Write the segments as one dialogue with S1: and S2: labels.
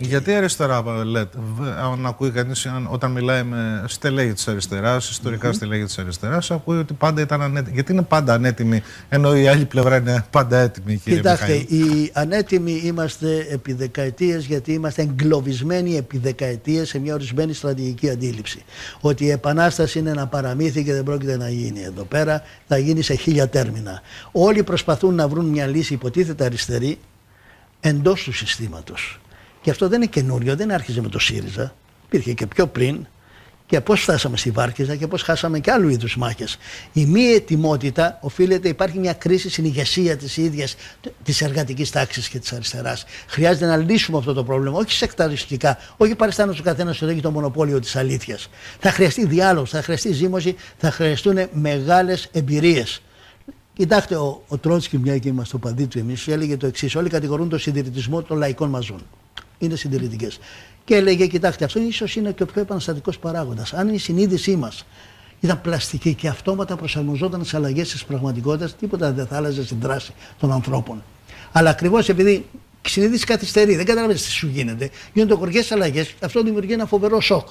S1: Γιατί αριστερά λέτε, αν ακούει κανείς όταν μιλάει με στελέχη της αριστεράς, ιστορικά mm -hmm. στελέχη της αριστεράς, ακούει ότι πάντα ήταν ανέτοιμη. Γιατί είναι πάντα ανέτοιμη, ενώ η άλλη πλευρά είναι πάντα έτοιμη, κύριε
S2: Κοιτάξτε, οι ανέτοιμοι είμαστε επί δεκαετίες, γιατί είμαστε εγκλωβισμένοι επί δεκαετίες σε μια ορισμένη στρατηγική αντίληψη. Ότι η επανάσταση είναι ένα παραμύθι και δεν πρόκειται να γίνει εδώ πέρα, θα γίνει σε χίλια τέρμινα. Όλοι προσπαθούν να βρουν μια λύση υποτίθεται αριστερή εντός του συστήματος. Και αυτό δεν είναι καινούριο, δεν άρχιζε με το ΣΥΡΙΖΑ. Υπήρχε και πιο πριν. Και πώς φτάσαμε στη Βάρκιζα και πώς χάσαμε και άλλου είδους μάχες. Η μη ετοιμότητα οφείλεται, υπάρχει μια κρίση στην ηγεσία της ίδιας της εργατικής τάξης και της αριστεράς. Χρειάζεται να λύσουμε αυτό το πρόβλημα, όχι σεκταριστικά, όχι παριστάνω ο καθένας ότι έχει το μονοπόλιο της αλήθειας. Θα χρειαστεί διάλογος, θα χρειαστεί ζήμωση, θα χρειαστούν μεγάλες εμπειρίες. Κοιτάξτε, ο, ο Τρότσκι, μια και είμαστε οπαδοί του εμείς, έλεγε το εξής: Όλοι κατηγορούν τον συντηρητισμό των λαϊκών μαζών είναι συντηρητικές. Και έλεγε, κοιτάξτε, αυτό ίσως είναι και ο πιο επαναστατικός παράγοντας. Αν η συνείδησή μας ήταν πλαστική και αυτόματα προσαρμοζόταν στις αλλαγές της πραγματικότητας, τίποτα δεν θα άλλαζε στην δράση των ανθρώπων. Αλλά ακριβώς επειδή η συνείδηση καθυστερεί, δεν καταλαβαίνεις τι σου γίνεται, γίνονται γοργές αλλαγές, αυτό δημιουργεί ένα φοβερό σοκ.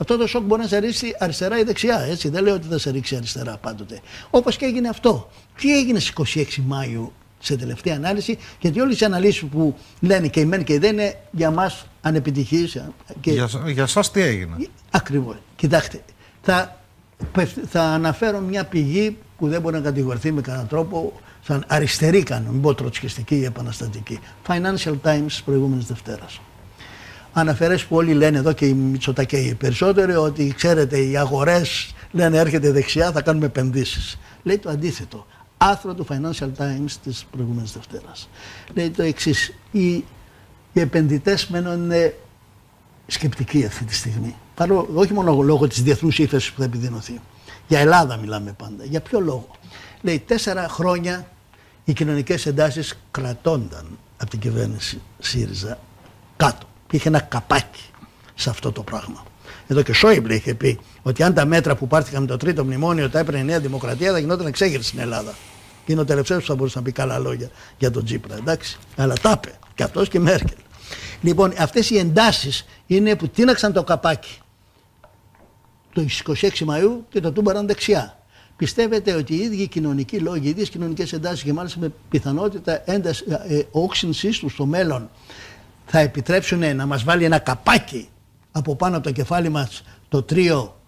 S2: Αυτό το σοκ μπορεί να σε ρίξει αριστερά ή δεξιά. Έτσι. Δεν λέω ότι θα σε ρίξει αριστερά πάντοτε. Όπως και έγινε αυτό. Τι έγινε στις 26 Μάιου σε τελευταία ανάλυση, γιατί όλες οι αναλύσεις που λένε και οι μεν και οι δεν είναι για μας ανεπιτυχείς.
S1: Και... Για, για εσάς τι έγινε;
S2: Ακριβώς. Κοιτάξτε, θα, θα αναφέρω μια πηγή που δεν μπορεί να κατηγορηθεί με κανέναν τρόπο σαν αριστερή κάνω, μην πω τροτσκιστική ή επαναστατική. Financial Times προηγούμενης Δευτέρας. Αναφερέ που όλοι λένε εδώ και οι Μητσοτακέοι περισσότεροι ότι ξέρετε οι αγορές λένε έρχεται δεξιά θα κάνουμε επενδύσεις. Λέει το αντίθετο άρθρο του Financial Times της προηγούμενης Δευτέρας. Λέει το εξής. Οι, οι επενδυτές μένουν σκεπτικοί αυτή τη στιγμή. Παρό, όχι μόνο λόγω της διεθνούς ύφεσης που θα επιδεινωθεί. Για Ελλάδα μιλάμε πάντα. Για ποιο λόγο; Λέει τέσσερα χρόνια οι κοινωνικές εντάσεις κρατώνταν από την κυβέρνηση ΣΥΡΙΖΑ κάτω. Είχε ένα καπάκι σε αυτό το πράγμα. Εδώ και Σόιμπλε είχε πει ότι αν τα μέτρα που πάρθηκαν με το τρίτο μνημόνιο τα έπαιρνε η Νέα Δημοκρατία θα γινόταν εξέγερση στην Ελλάδα. Και είναι ο τελευταίος που θα μπορούσε να πει καλά λόγια για τον Τζίπρα. Εντάξει. Αλλά τα είπε. Και αυτός και Μέρκελ. Λοιπόν, αυτές οι εντάσεις είναι που τίναξαν το καπάκι το 26 Μαΐου και το τούμπαραν δεξιά. Πιστεύετε ότι οι ίδιοι κοινωνικοί λόγοι, οι ίδιες κοινωνικές εντάσεις και μάλιστα με πιθανότητα ένταση, ε, ε, όξυνσής τους στο μέλλον θα επιτρέψουν να μας βάλει ένα καπάκι από πάνω από το κεφάλι μας το τρίο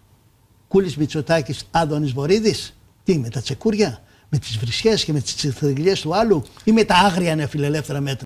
S2: Κούλης Μητσοτάκης Άδωνης Βορύδης; Τι με τα τσεκούρια, με τις βρισιές και με τις τσιθριγλιές του άλλου ή με τα άγρια νεοφιλελεύθερα μέτρα.